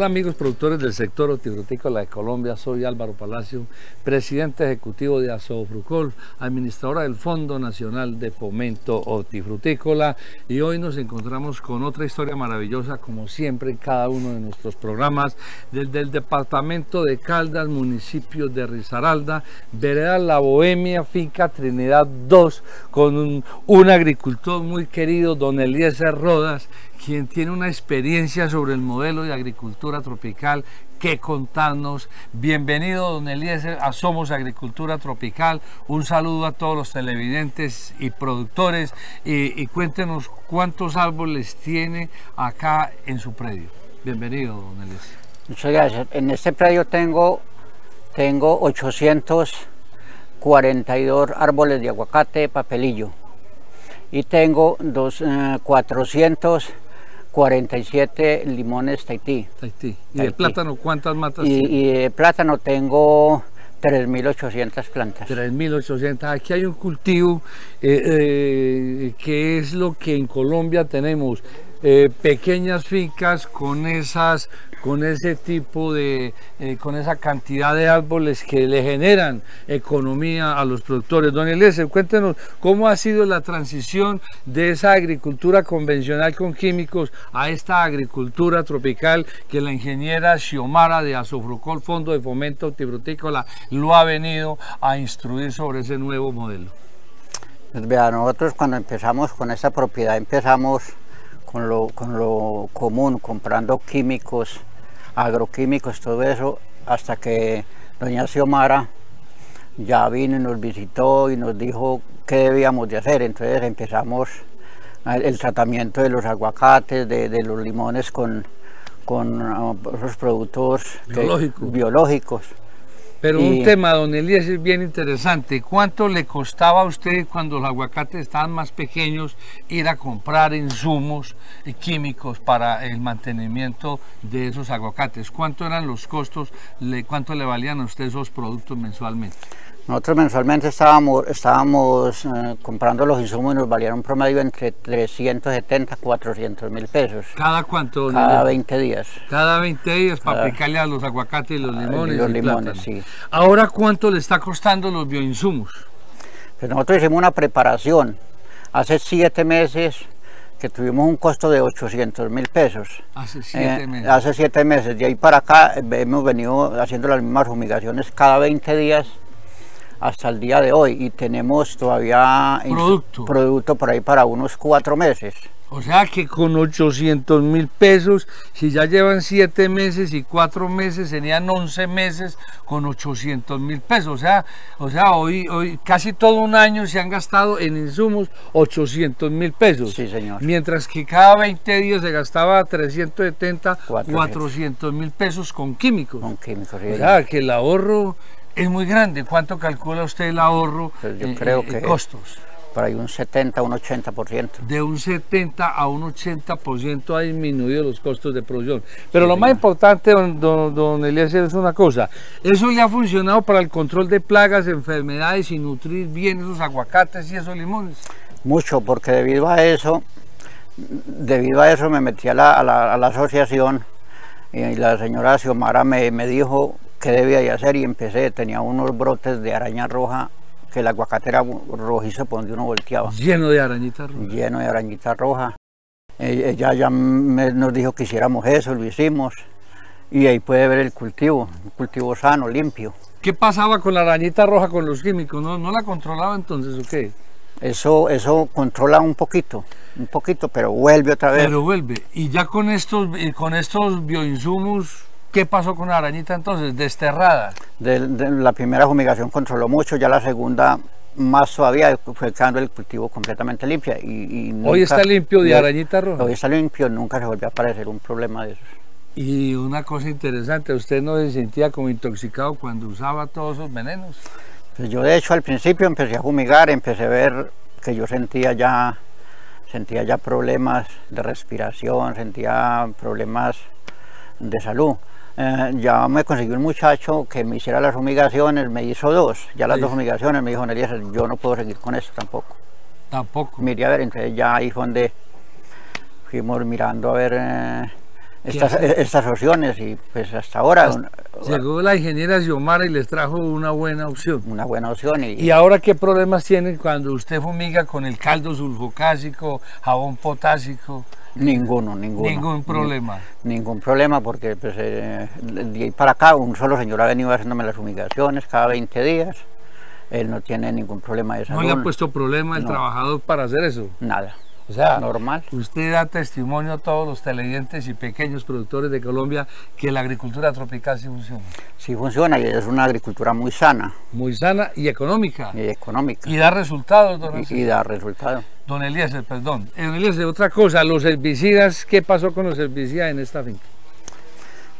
Hola amigos productores del sector hortifrutícola de Colombia, soy Álvaro Palacio, presidente ejecutivo de Asobrucol, administradora del Fondo Nacional de Fomento Hortifrutícola. Y hoy nos encontramos con otra historia maravillosa como siempre en cada uno de nuestros programas desde el departamento de Caldas, municipio de Risaralda, vereda La Bohemia, finca Trinidad 2 con un, un agricultor muy querido, don Eliezer Rodas, quien tiene una experiencia sobre el modelo de agricultura tropical que contarnos. Bienvenido, don Eliezer, a Somos Agricultura Tropical. Un saludo a todos los televidentes y productores y, cuéntenos cuántos árboles tiene acá en su predio. Bienvenido, don Eliezer. Muchas gracias. En este predio tengo, tengo 842 árboles de aguacate papelillo y tengo dos, eh, 447 limones Tahití. Tahití. ¿Y Tahití. de plátano cuántas matas Y, y de plátano tengo 3.800 plantas. 3.800. Aquí hay un cultivo eh, eh, que es lo que en Colombia tenemos. eh, pequeñas fincas con esas con ese tipo de eh, con esa cantidad de árboles que le generan economía a los productores. Don Eliezer cuéntenos cómo ha sido la transición de esa agricultura convencional con químicos a esta agricultura tropical que la ingeniera Xiomara de Azofrucol Fondo de Fomento Hortifrutícola lo ha venido a instruir sobre ese nuevo modelo Pues vea, nosotros cuando empezamos con esta propiedad empezamos con lo, con lo común, comprando químicos, agroquímicos, todo eso, hasta que doña Xiomara ya vino y nos visitó y nos dijo qué debíamos de hacer. Entonces empezamos el, tratamiento de los aguacates, de, de los limones con, con ah, esos productos que- Biológicos. Pero Y- un tema, don Elías, es bien interesante. ¿Cuánto le costaba a usted cuando los aguacates estaban más pequeños ir a comprar insumos eh, químicos para el mantenimiento de esos aguacates? ¿Cuánto eran los costos? Le, ¿Cuánto le valían a usted esos productos mensualmente? Nosotros mensualmente estábamos, estábamos eh, comprando los insumos y nos valían un promedio entre 370 y 400 mil pesos ¿Cada cuánto? cada Elías? 20 días. Cada 20 días para Cada- aplicarle a los aguacates y los Ah, y limones. los y limones, sí. Ahora, ¿cuánto le está costando los bioinsumos? Pues nosotros hicimos una preparación hace siete meses que tuvimos un costo de 800 mil pesos. Hace siete Eh, meses. Hace siete meses. De ahí para acá hemos venido haciendo las mismas fumigaciones cada 20 días hasta el día de hoy y tenemos todavía Producto. producto por ahí para unos cuatro meses. O sea que con 800 mil pesos, si ya llevan 7 meses y 4 meses, serían 11 meses con 800 mil pesos. O sea, o sea hoy, hoy casi todo un año se han gastado en insumos 800 mil pesos. Sí, señor. Mientras que cada 20 días se gastaba 370, 400. 400 mil pesos con químicos. Con químicos. sí. O sea que el ahorro es muy grande. ¿Cuánto calcula usted el ahorro Pues yo en- creo en que- costos? por ahí un 70, un 80%. de un 70 a un 80% ha disminuido los costos de producción. Pero lo más importante, don, don, don Eliezer, es una cosa. Eso le ha funcionado para el control de plagas, enfermedades y nutrir bien esos aguacates y esos limones. Mucho, porque debido a eso, debido a eso me metí a la, a la- a la asociación y la señora Xiomara me, me dijo qué debía de hacer y empecé, tenía unos brotes de araña roja, que el aguacate era rojizo por donde uno volteaba, Lleno de arañitas rojas. lleno de arañita roja. Eh, Ella ya me- nos dijo que hiciéramos eso, lo hicimos y ahí puede ver el cultivo, un cultivo sano, limpio. ¿Qué pasaba con la arañita roja con los químicos? ¿No, no la controlaba entonces o qué? Eso, eso controla un poquito, un poquito, pero vuelve otra vez. Pero vuelve. Y ya con estos, eh, con estos bioinsumos, ¿qué pasó con la arañita entonces? Desterrada. De, de la primera fumigación controló mucho, ya la segunda más todavía fue quedando el cultivo completamente limpia. Y, y Hoy está limpio de arañita roja. Hoy está limpio, nunca se volvió a aparecer un problema de esos. Y una cosa interesante, ¿usted no se sentía como intoxicado cuando usaba todos esos venenos? Pues yo de hecho al principio empecé a fumigar, empecé a ver que yo sentía ya, sentía ya problemas de respiración, sentía problemas de salud. Eh, ya me conseguí un muchacho que me hiciera las fumigaciones, me hizo dos, ya las Sí. dos fumigaciones, me dijo, Nelías, yo no puedo seguir con esto tampoco. Tampoco. Miré a ver, entonces ya ahí fue donde fuimos mirando a ver eh, estas, estas opciones y pues hasta ahora... Llegó la ingeniera Xiomara y les trajo una buena opción. Una buena opción. Y, ¿Y ahora qué problemas tienen cuando usted fumiga con el caldo sulfocásico, jabón potásico? Ninguno, ninguno. Ningún problema. ningún problema porque pues, eh, de ahí para acá un solo señor ha venido haciéndome las fumigaciones cada 20 días. Él no tiene ningún problema de salud. ¿No le ha puesto problema el trabajador para hacer eso? Nada. O sea, normal. Usted da testimonio a todos los televidentes y pequeños productores de Colombia que la agricultura tropical sí funciona. Sí funciona y es una agricultura muy sana. Muy sana y económica. Y económica. Y da resultados, don Y, y da resultados. Don Eliezer, perdón. Don Eliezer, otra cosa, los herbicidas, ¿qué pasó con los herbicidas en esta finca?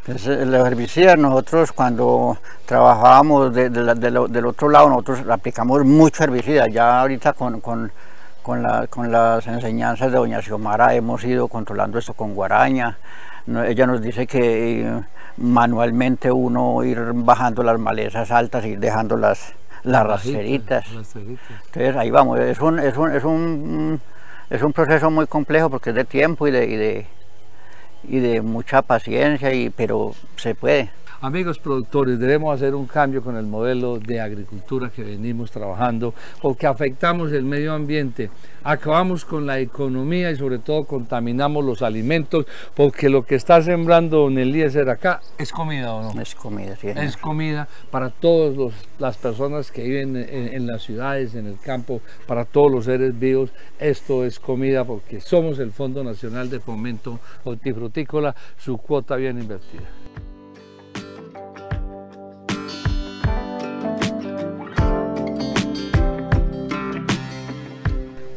Pues, eh, los herbicidas, nosotros cuando trabajábamos del otro lado, nosotros aplicamos mucho herbicida. Ya ahorita con con, las enseñanzas de doña Xiomara hemos ido controlando esto con guaraña. ella nos dice que eh, manualmente uno ir bajando las malezas altas y dejando las, rasteritas. Entonces ahí vamos, es un, es un, es un, es un proceso muy complejo porque es de tiempo y de, y de, y de mucha paciencia, y, pero se puede. Amigos productores, debemos hacer un cambio con el modelo de agricultura que venimos trabajando porque afectamos el medio ambiente, acabamos con la economía y sobre todo contaminamos los alimentos porque lo que está sembrando Don Eliezer acá es comida o no? Es comida, sí. Es comida para todas las personas que viven en, en las ciudades, en el campo, para todos los seres vivos. Esto es comida porque somos el Fondo Nacional de Fomento Hortifrutícola, su cuota bien invertida.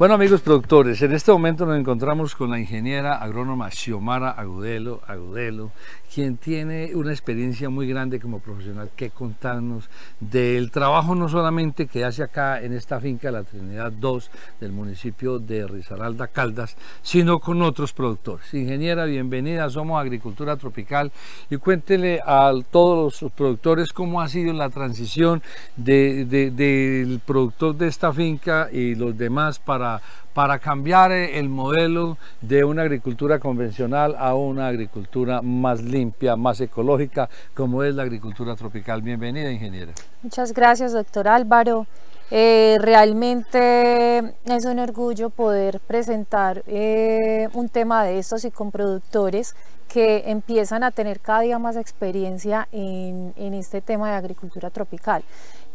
Bueno amigos productores, en este momento nos encontramos con la ingeniera agrónoma Xiomara Agudelo, Agudelo, quien tiene una experiencia muy grande como profesional que contarnos del trabajo no solamente que hace acá en esta finca La Trinidad 2 del municipio de Risaralda Caldas, sino con otros productores. Ingeniera, bienvenida, somos Agricultura Tropical y cuéntele a todos los productores cómo ha sido la transición del productor de esta finca y los demás para para, cambiar el modelo de una agricultura convencional a una agricultura más limpia, más ecológica, como es la agricultura tropical. Bienvenida, ingeniera. Muchas gracias, doctor Álvaro. Eh, realmente es un orgullo poder presentar eh, un tema de estos y con productores que empiezan a tener cada día más experiencia en, este tema de agricultura tropical.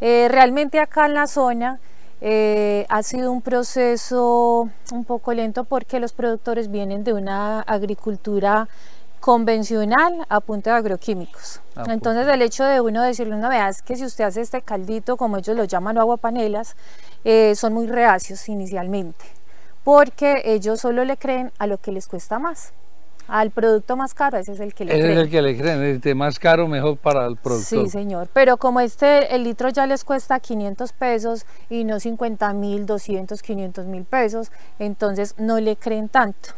realmente acá en la zona eh, ha sido un proceso un poco lento porque los productores vienen de una agricultura convencional a punta de agroquímicos. Ah, pues Entonces el hecho de uno decirle una vez que si usted hace este caldito, como ellos lo llaman o aguapanelas, eh, son muy reacios inicialmente, porque ellos solo le creen a lo que les cuesta más al producto más caro, ese es el que le creen. es el que le creen, el más caro mejor para el productor. Sí, señor, pero como este, el litro ya les cuesta 500 pesos y no 50 mil, 200, 500 mil pesos, entonces no le creen tanto.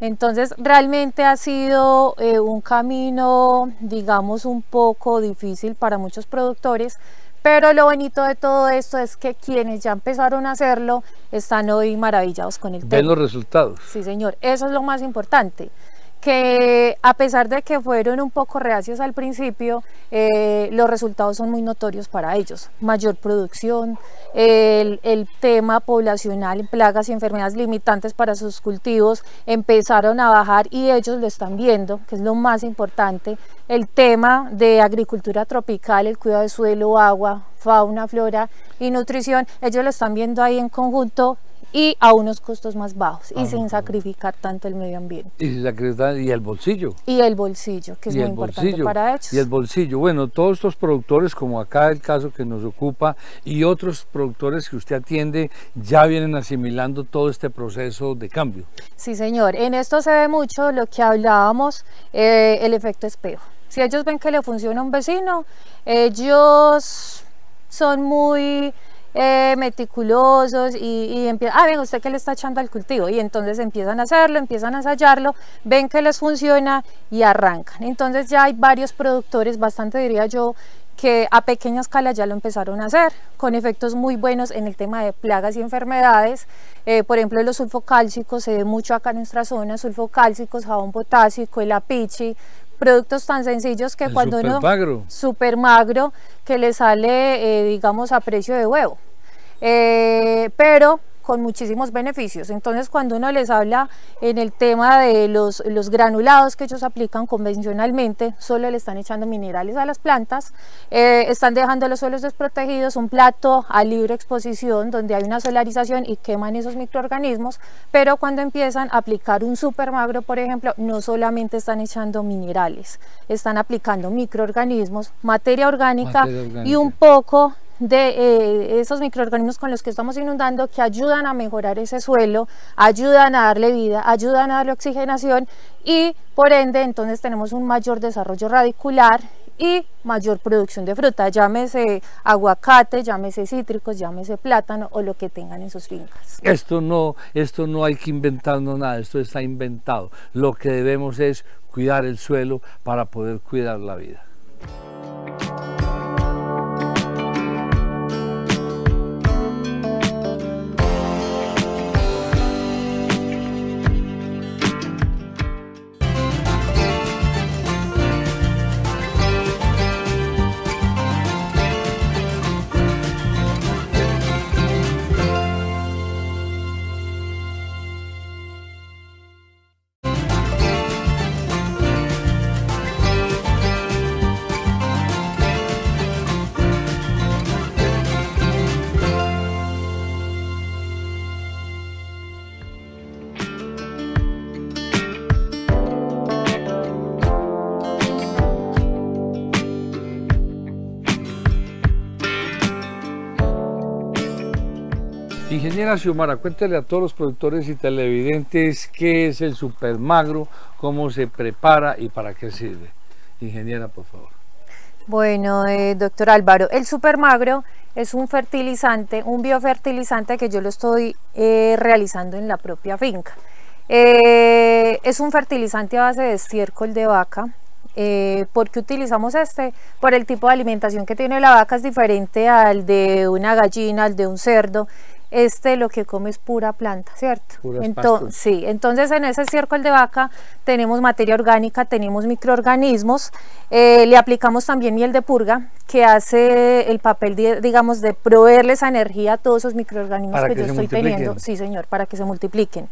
Entonces realmente ha sido eh, un camino, digamos, un poco difícil para muchos productores, pero lo bonito de todo esto es que quienes ya empezaron a hacerlo están hoy maravillados con el tema. Ven los resultados. Sí, señor, eso es lo más importante que a pesar de que fueron un poco reacios al principio, eh, los resultados son muy notorios para ellos. Mayor producción, el, el, tema poblacional, plagas y enfermedades limitantes para sus cultivos empezaron a bajar y ellos lo están viendo, que es lo más importante. El tema de agricultura tropical, el cuidado de suelo, agua, fauna, flora y nutrición, ellos lo están viendo ahí en conjunto y a unos costos más bajos y ah, sin sacrificar tanto el medio ambiente. Y, y el bolsillo. Y el bolsillo, que es muy importante para ellos. Y el bolsillo. Bueno, todos estos productores, como acá el caso que nos ocupa, y otros productores que usted atiende, ya vienen asimilando todo este proceso de cambio. Sí, señor. En esto se ve mucho lo que hablábamos, eh, el efecto espejo. Si ellos ven que le funciona a un vecino, ellos son muy eh, meticulosos y, empiezan, ah, ven usted que le está echando al cultivo y entonces empiezan a hacerlo, empiezan a ensayarlo, ven que les funciona y arrancan. Entonces ya hay varios productores, bastante diría yo, que a pequeña escala ya lo empezaron a hacer, con efectos muy buenos en el tema de plagas y enfermedades. Eh, por ejemplo, los sulfocálcicos, se ve mucho acá en nuestra zona, sulfocálcicos, jabón potásico, el apichi, productos tan sencillos que cuando super uno... magro. Súper magro, que le sale, eh, digamos, a precio de huevo. Eh, pero con muchísimos beneficios. Entonces, cuando uno les habla en el tema de los, los, granulados que ellos aplican convencionalmente, solo le están echando minerales a las plantas, eh, están dejando los suelos desprotegidos, un plato a libre exposición donde hay una solarización y queman esos microorganismos, pero cuando empiezan a aplicar un super magro, por ejemplo, no solamente están echando minerales, están aplicando microorganismos, materia orgánica, materia orgánica. y un poco de eh, esos microorganismos con los que estamos inundando que ayudan a mejorar ese suelo, ayudan a darle vida, ayudan a darle oxigenación y por ende entonces tenemos un mayor desarrollo radicular y mayor producción de fruta, llámese aguacate, llámese cítricos, llámese plátano o lo que tengan en sus fincas. Esto no, esto no hay que inventarnos nada, esto está inventado. Lo que debemos es cuidar el suelo para poder cuidar la vida. Ingeniera Xiomara, cuéntele a todos los productores y televidentes qué es el supermagro, cómo se prepara y para qué sirve. Ingeniera, por favor. Bueno, eh, doctor Álvaro, el supermagro es un fertilizante, un biofertilizante que yo lo estoy eh, realizando en la propia finca. Eh, es un fertilizante a base de estiércol de vaca. ¿Por qué utilizamos este? Por el tipo de alimentación que tiene la vaca es diferente al de una gallina, al de un cerdo este lo que come es pura planta, ¿cierto? Entonces, sí, entonces en ese estiércol de vaca tenemos materia orgánica, tenemos microorganismos, eh, le aplicamos también miel de purga que hace el papel, digamos, de proveerle esa energía a todos esos microorganismos que, yo estoy teniendo. Sí, señor, para que se multipliquen.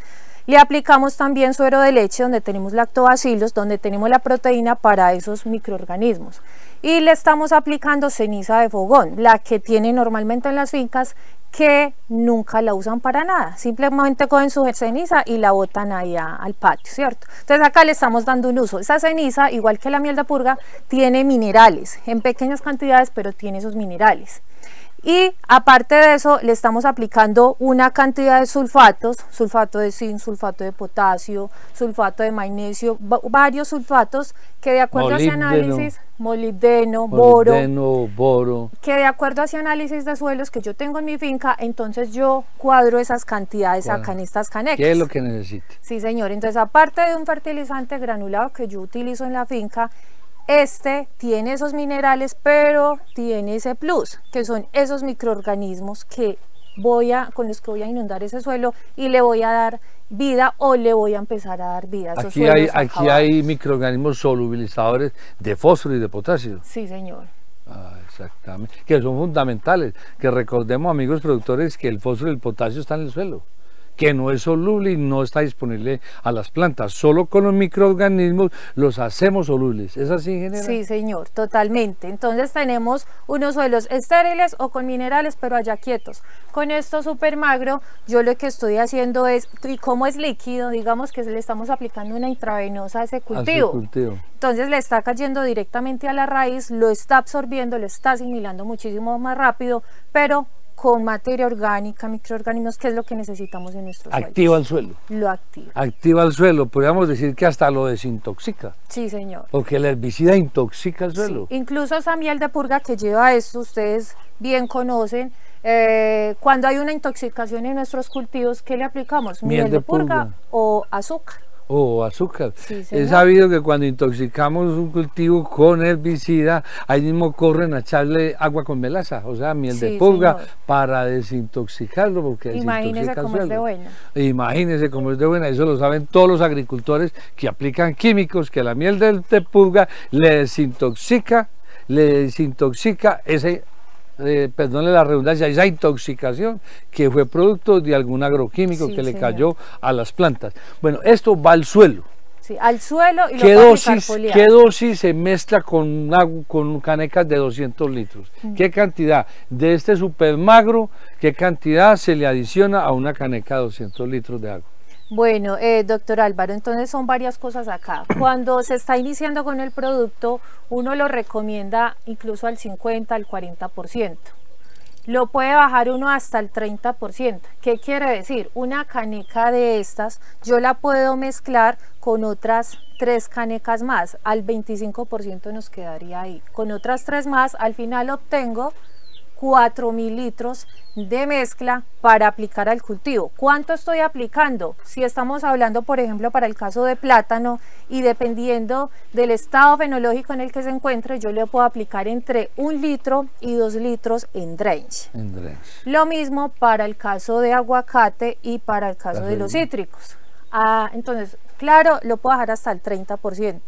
Le aplicamos también suero de leche donde tenemos lactobacilos, donde tenemos la proteína para esos microorganismos. Y le estamos aplicando ceniza de fogón, la que tiene normalmente en las fincas que nunca la usan para nada, simplemente cogen su ceniza y la botan allá al patio, ¿cierto? Entonces acá le estamos dando un uso. Esa ceniza, igual que la miel de purga, tiene minerales, en pequeñas cantidades, pero tiene esos minerales. Y aparte de eso, le estamos aplicando una cantidad de sulfatos, sulfato de zinc, sulfato de potasio, sulfato de magnesio, varios sulfatos que de acuerdo a ese análisis, molibdeno, boro, boro, que de acuerdo a ese análisis de suelos que yo tengo en mi finca, entonces yo cuadro esas cantidades acá en estas canecas. ¿Qué es lo que necesito? Sí, señor. Entonces, aparte de un fertilizante granulado que yo utilizo en la finca, este tiene esos minerales, pero tiene ese plus, que son esos microorganismos que voy a, con los que voy a inundar ese suelo y le voy a dar vida o le voy a empezar a dar vida. A aquí hay, aquí hay microorganismos solubilizadores de fósforo y de potasio. Sí, señor. Ah, exactamente. Que son fundamentales. Que recordemos, amigos productores, que el fósforo y el potasio están en el suelo que no es soluble y no está disponible a las plantas. Solo con los microorganismos los hacemos solubles. ¿Es así, ingeniero? Sí, señor, totalmente. Entonces tenemos unos suelos estériles o con minerales, pero allá quietos. Con esto super magro, yo lo que estoy haciendo es, y como es líquido, digamos que le estamos aplicando una intravenosa a ese cultivo. cultivo. Entonces le está cayendo directamente a la raíz, lo está absorbiendo, lo está asimilando muchísimo más rápido, pero con materia orgánica, microorganismos, que es lo que necesitamos en nuestro suelo. Activa el suelo. Lo activa. Activa el suelo, podríamos decir que hasta lo desintoxica. Sí, señor. Porque el herbicida intoxica el suelo. Incluso esa miel de purga que lleva esto, ustedes bien conocen, eh, cuando hay una intoxicación en nuestros cultivos, ¿qué le aplicamos? Miel, de, purga, o azúcar o azúcar. He sabido que cuando intoxicamos un cultivo con herbicida, ahí mismo corren a echarle agua con melaza, o sea, miel de pulga, para desintoxicarlo. Porque Imagínese cómo es de buena. Imagínese cómo es de buena, eso lo saben todos los agricultores que aplican químicos, que la miel de, de pulga le desintoxica, le desintoxica ese eh, perdone la redundancia, esa intoxicación que fue producto de algún agroquímico que le cayó a las plantas. Bueno, esto va al suelo. Sí, al suelo y ¿Qué dosis, ¿Qué dosis se mezcla con, con canecas de 200 litros? Mm. ¿Qué cantidad de este super magro, qué cantidad se le adiciona a una caneca de 200 litros de agua? Bueno, eh, doctor Álvaro, entonces son varias cosas acá. Cuando se está iniciando con el producto, uno lo recomienda incluso al 50, al 40%. Lo puede bajar uno hasta el 30%. ¿Qué quiere decir? Una caneca de estas, yo la puedo mezclar con otras tres canecas más. Al 25% nos quedaría ahí. Con otras tres más, al final obtengo 4.000 litros de mezcla para aplicar al cultivo. ¿Cuánto estoy aplicando? Si estamos hablando, por ejemplo, para el caso de plátano y dependiendo del estado fenológico en el que se encuentre, yo le puedo aplicar entre un litro y dos litros en drench. Lo mismo para el caso de aguacate y para el caso de los cítricos. Ah, entonces, claro, lo puedo dejar hasta el 30%.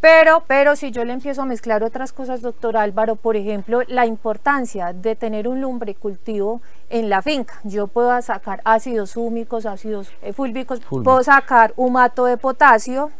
Pero, pero si yo le empiezo a mezclar otras cosas, doctor Álvaro, por ejemplo, la importancia de tener un lumbricultivo en la finca. Yo puedo sacar ácidos húmicos, ácidos eh, fúlbicos, puedo sacar humato de potasio,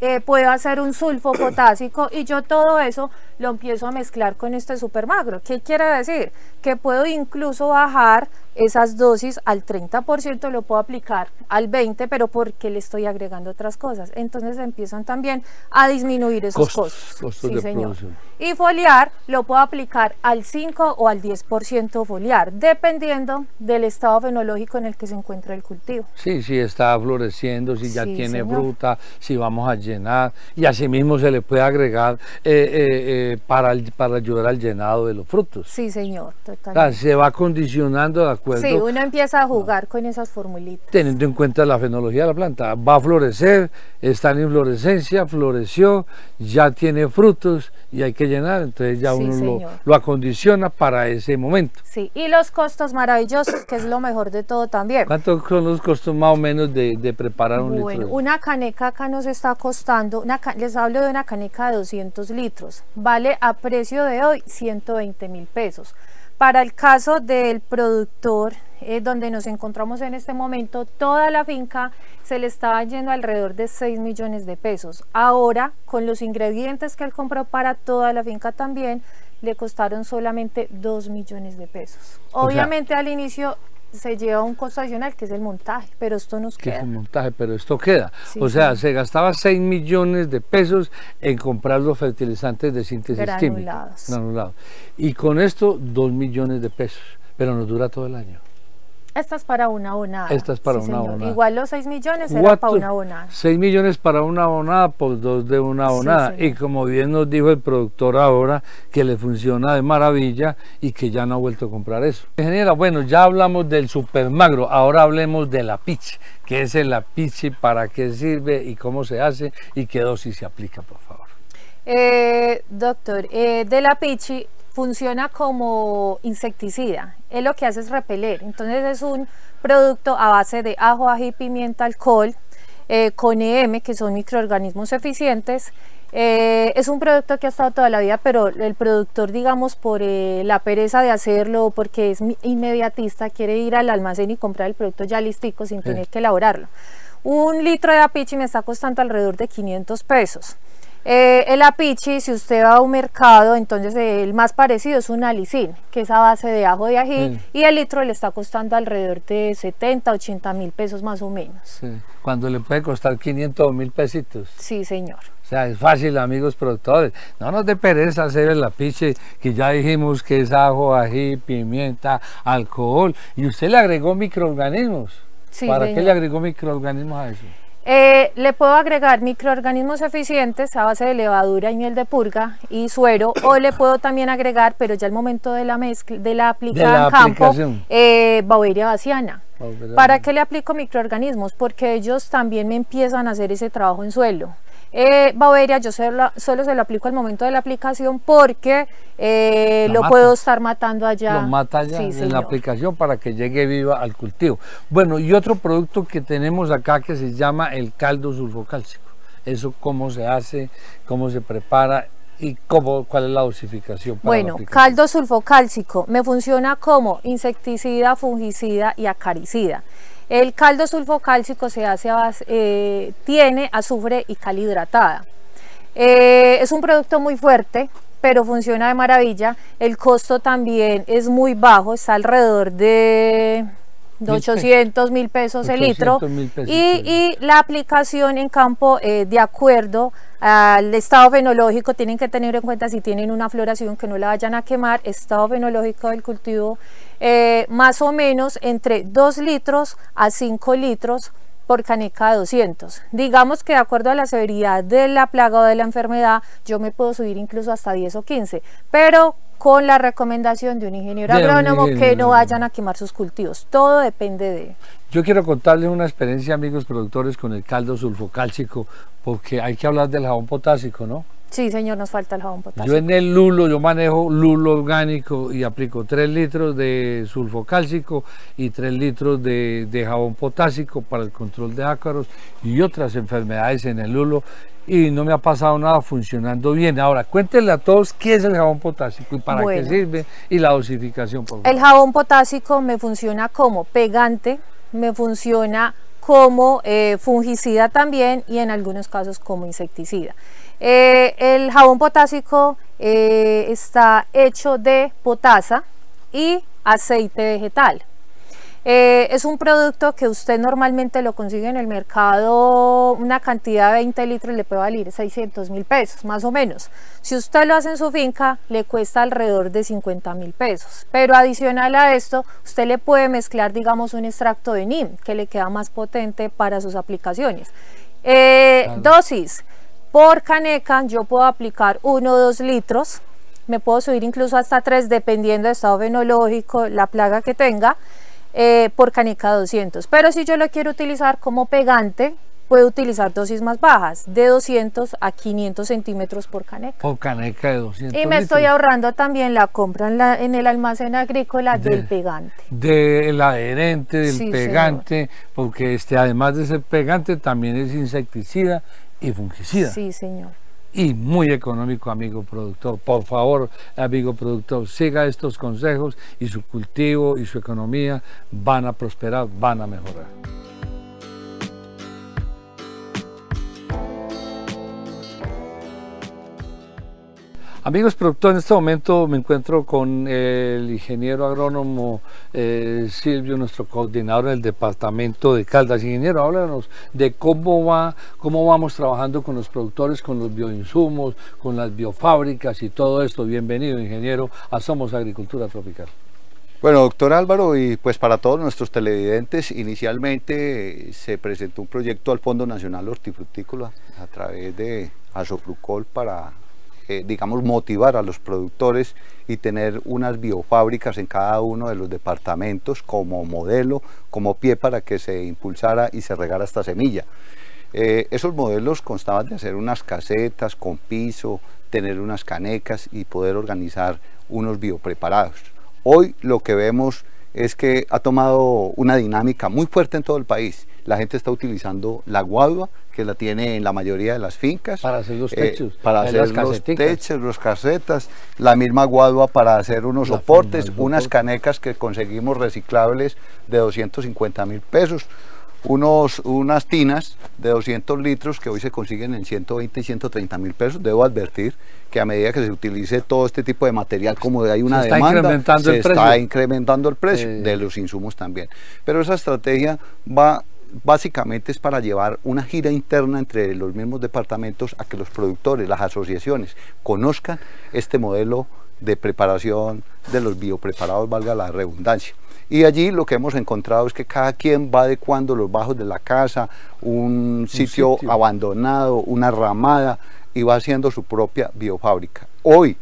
eh, puedo hacer un sulfo potásico y yo todo eso lo empiezo a mezclar con este supermagro. ¿Qué quiere decir? Que puedo incluso bajar esas dosis al 30%, lo puedo aplicar al 20%, pero porque le estoy agregando otras cosas. Entonces empiezan también a disminuir esos costos. sí, señor. Y foliar lo puedo aplicar al 5 o al 10% foliar, dependiendo del estado fenológico en el que se encuentra el cultivo. Sí, si está floreciendo, si ya tiene fruta, si vamos a llenar, y asimismo se le puede agregar eh, eh, eh, para, para ayudar al llenado de los frutos. Sí, señor, totalmente. se va condicionando de acuerdo. Sí, uno empieza a jugar con esas formulitas. Teniendo en cuenta la fenología de la planta, va a florecer, está en inflorescencia, floreció, ya tiene frutos y hay que llenar, entonces ya uno lo, lo, acondiciona para ese momento. Sí, y los costos maravillosos, que es lo mejor de todo también. ¿Cuántos son los costos más o menos de, de preparar un bueno, una caneca acá nos está costando, una, les hablo de una caneca de 200 litros, vale a precio de hoy 120 mil pesos. Para el caso del productor, eh, donde nos encontramos en este momento, toda la finca se le estaba yendo alrededor de 6 millones de pesos. Ahora, con los ingredientes que él compró para toda la finca también, le costaron solamente 2 millones de pesos. Obviamente al inicio se lleva un costo adicional que es el montaje, pero esto nos queda. es el montaje, pero esto queda. o sea, se gastaba 6 millones de pesos en comprar los fertilizantes de síntesis química. Granulados. Y con esto 2 millones de pesos, pero nos dura todo el año. Esta es para una abonada. Esta es para una abonada. Igual los 6 millones era para una abonada. 6 millones para una abonada por dos de una abonada. y como bien nos dijo el productor ahora, que le funciona de maravilla y que ya no ha vuelto a comprar eso. Ingeniera, bueno, ya hablamos del supermagro, ahora hablemos de la pichi. ¿Qué es el pichi? ¿Para qué sirve? ¿Y cómo se hace? ¿Y qué dosis se aplica, por favor? Eh, doctor, eh, de la pichi funciona como insecticida. Él lo que hace es repeler. Entonces es un producto a base de ajo, ají, pimienta, alcohol, eh, con EM, que son microorganismos eficientes. Eh, es un producto que ha estado toda la vida, pero el productor, digamos, por eh, la pereza de hacerlo, porque es inmediatista, quiere ir al almacén y comprar el producto ya listico sin tener que elaborarlo. Un litro de apichi me está costando alrededor de 500 pesos. Eh, el apichi, si usted va a un mercado, entonces el más parecido es un alicín, que es a base de ajo de ají, y el litro le está costando alrededor de 70, 80 mil pesos más o menos. Cuando le puede costar 500 mil pesitos. Sí, señor. O sea, es fácil, amigos productores. No nos dé pereza hacer el apiche, que ya dijimos que es ajo, ají, pimienta, alcohol, y usted le agregó microorganismos. ¿Para qué le agregó microorganismos a eso? Eh, le puedo agregar microorganismos eficientes a base de levadura y miel de purga y suero, o le puedo también agregar, pero ya al momento de la mezcla, de la aplicada en campo, eh, Baueria baciana. ¿Para qué le aplico microorganismos? Porque ellos también me empiezan a hacer ese trabajo en suelo. Eh, Bavaria yo solo, solo, se lo aplico al momento de la aplicación porque eh, lo, puedo estar matando allá. Lo mata allá en la aplicación para que llegue viva al cultivo. Bueno, y otro producto que tenemos acá que se llama el caldo sulfocálcico. Eso cómo se hace, cómo se prepara y cómo, cuál es la dosificación. bueno, caldo sulfocálcico me funciona como insecticida, fungicida y acaricida. El caldo sulfocálcico se hace eh, tiene azufre y cal hidratada. Eh, es un producto muy fuerte, pero funciona de maravilla. El costo también es muy bajo, está alrededor de 800 mil pesos el litro. Y, la aplicación en campo, eh, de acuerdo al estado fenológico, tienen que tener en cuenta si tienen una floración que no la vayan a quemar, estado fenológico del cultivo, eh, más o menos entre 2 litros a 5 litros por caneca de 200. Digamos que de acuerdo a la severidad de la plaga o de la enfermedad, yo me puedo subir incluso hasta 10 o 15, pero con la recomendación de un ingeniero agrónomo que no vayan a quemar sus cultivos. Todo depende de... Yo quiero contarles una experiencia, amigos productores, con el caldo sulfocálcico, porque hay que hablar del jabón potásico, ¿no? Sí, señor, nos falta el jabón potásico. Yo en el lulo, yo manejo lulo orgánico y aplico 3 litros de sulfocálcico y 3 litros de, de jabón potásico para el control de ácaros y otras enfermedades en el lulo y no me ha pasado nada funcionando bien. Ahora, cuéntenle a todos qué es el jabón potásico y para qué sirve y la dosificación. Por El jabón potásico me funciona como pegante, me funciona como eh, fungicida también y en algunos casos como insecticida. Eh, el jabón potásico eh, está hecho de potasa y aceite vegetal. Eh, es un producto que usted normalmente lo consigue en el mercado, una cantidad de 20 litros le puede valer 600 mil pesos, más o menos. Si usted lo hace en su finca, le cuesta alrededor de 50 mil pesos. Pero adicional a esto, usted le puede mezclar, digamos, un extracto de NIM, que le queda más potente para sus aplicaciones. Eh, dosis, por caneca yo puedo aplicar 1 o 2 litros, me puedo subir incluso hasta 3 dependiendo del estado fenológico, la plaga que tenga. Eh, por caneca 200. Pero si yo lo quiero utilizar como pegante, puedo utilizar dosis más bajas, de 200 a 500 centímetros por caneca. Por caneca de 200 Y me estoy ahorrando también la compra en, el almacén agrícola del pegante. Del adherente, del pegante, porque este, además de ser pegante también es insecticida y fungicida. Sí, señor y muy económico, amigo productor. Por favor, amigo productor, siga estos consejos y su cultivo y su economía van a prosperar, van a mejorar. Amigos productores, en este momento me encuentro con el ingeniero agrónomo eh, Silvio, nuestro coordinador del departamento de Caldas. Ingeniero, háblanos de cómo va, cómo vamos trabajando con los productores, con los bioinsumos, con las biofábricas y todo esto. Bienvenido, ingeniero, a Somos Agricultura Tropical. Bueno, doctor Álvaro, y pues para todos nuestros televidentes, inicialmente se presentó un proyecto al Fondo Nacional Hortifrutícola a través de Asofrucol para eh, digamos, motivar a los productores y tener unas biofábricas en cada uno de los departamentos como modelo, como pie para que se impulsara y se regara esta semilla. Eh, esos modelos constaban de hacer unas casetas con piso, tener unas canecas y poder organizar unos biopreparados. Hoy lo que vemos es que ha tomado una dinámica muy fuerte en todo el país. La gente está utilizando la guadua, que la tiene en la mayoría de las fincas. Para hacer los eh, techos. para hacer los techos, los casetas, la misma guadua para hacer unos soportes, unas canecas que conseguimos reciclables de 250 mil pesos unos, unas tinas de 200 litros que hoy se consiguen en 120 y 130 mil pesos. Debo advertir que a medida que se utilice todo este tipo de material, como hay una demanda, se está incrementando el precio de los insumos también. Pero esa estrategia va básicamente es para llevar una gira interna entre los mismos departamentos a que los productores, las asociaciones, conozcan este modelo de preparación de los biopreparados, valga la redundancia. Y allí lo que hemos encontrado es que cada quien va adecuando los bajos de la casa, un, sitio, sitio abandonado, una ramada, y va haciendo su propia biofábrica. Hoy,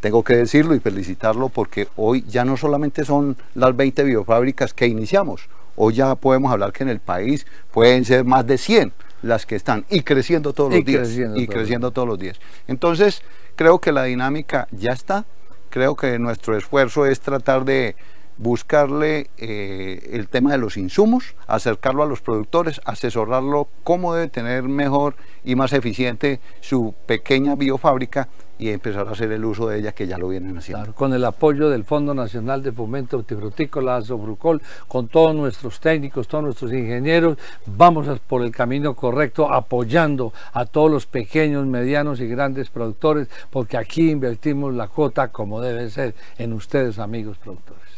tengo que decirlo y felicitarlo porque hoy ya no solamente son las 20 biofábricas que iniciamos, hoy ya podemos hablar que en el país pueden ser más de 100 las que están y creciendo todos los días y creciendo todos los días. Entonces, creo que la dinámica ya está, creo que nuestro esfuerzo es tratar de buscarle eh, el tema de los insumos, acercarlo a los productores, asesorarlo cómo debe tener mejor y más eficiente su pequeña biofábrica y empezar a hacer el uso de ella que ya lo vienen haciendo. con el apoyo del Fondo Nacional de Fomento Hortifrutícola, Sobrucol, con todos nuestros técnicos, todos nuestros ingenieros, vamos por el camino correcto apoyando a todos los pequeños, medianos y grandes productores, porque aquí invertimos la cuota como debe ser en ustedes amigos productores.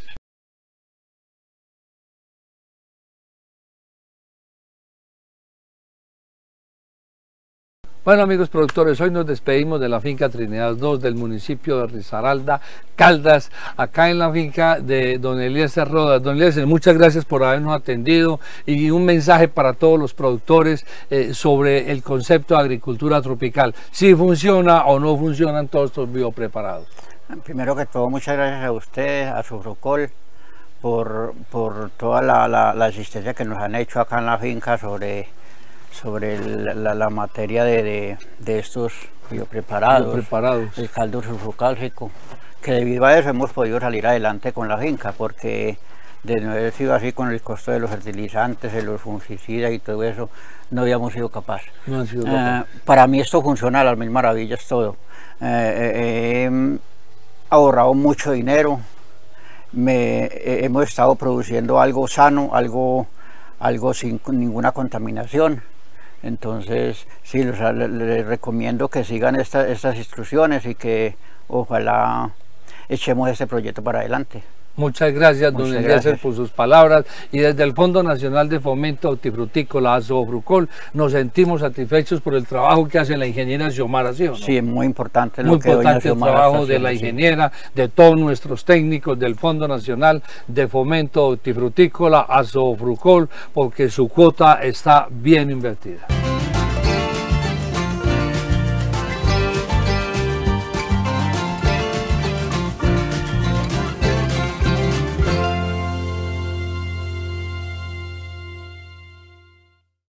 Bueno amigos productores, hoy nos despedimos de la finca Trinidad 2 del municipio de Risaralda, Caldas, acá en la finca de don Eliezer Rodas. Don Eliezer, muchas gracias por habernos atendido y un mensaje para todos los productores eh, sobre el concepto de agricultura tropical, si funciona o no funcionan todos estos biopreparados. Primero que todo, muchas gracias a usted, a su por, por toda la, la asistencia que nos han hecho acá en la finca sobre sobre la, materia de, estos biopreparados, preparados el caldo sulfocálcico, que debido a eso hemos podido salir adelante con la finca, porque de no haber sido así con el costo de los fertilizantes, de los fungicidas y todo eso, no habíamos sido capaces. Eh, para mí esto funciona a las mil maravillas todo. Eh, eh, he ahorrado mucho dinero, me, hemos estado produciendo algo sano, algo, algo sin ninguna contaminación. Entonces, sí, les, recomiendo que sigan estas instrucciones y que ojalá echemos este proyecto para adelante. Muchas gracias, don Eliezer, por sus palabras. Y desde el Fondo Nacional de Fomento Hortifrutícola, Azofrucol, nos sentimos satisfechos por el trabajo que hace la ingeniera Xiomara, ¿sí Sí, es muy importante. Muy importante el trabajo de la ingeniera, de todos nuestros técnicos del Fondo Nacional de Fomento Hortifrutícola, Azofrucol, porque su cuota está bien invertida.